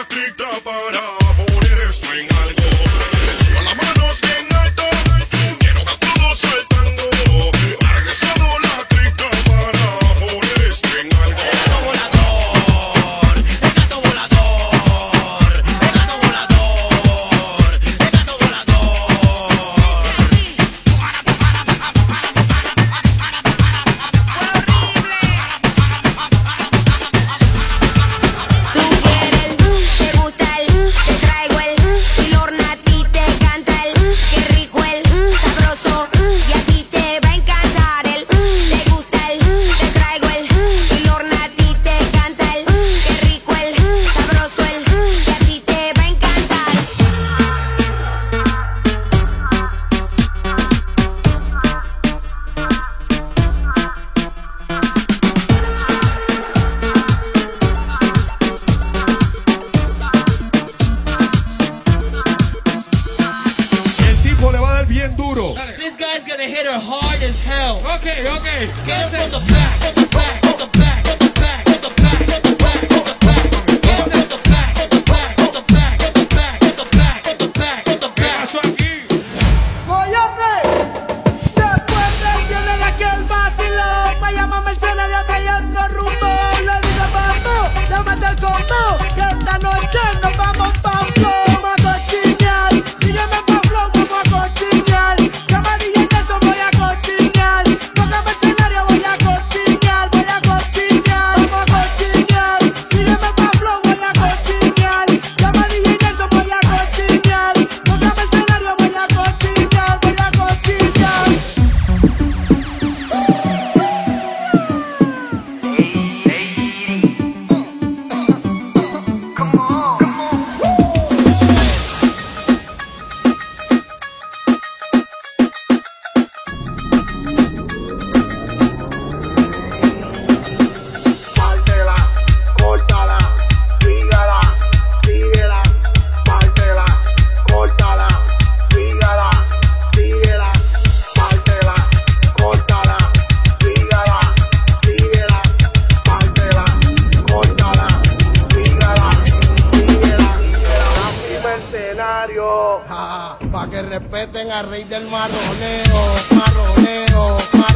África para corazón. This guy's gonna hit her hard as hell. Okay, okay. Get her from the back, from the back. Ja, ja, pa' que respeten al rey del marroneo, marroneo, marroneo.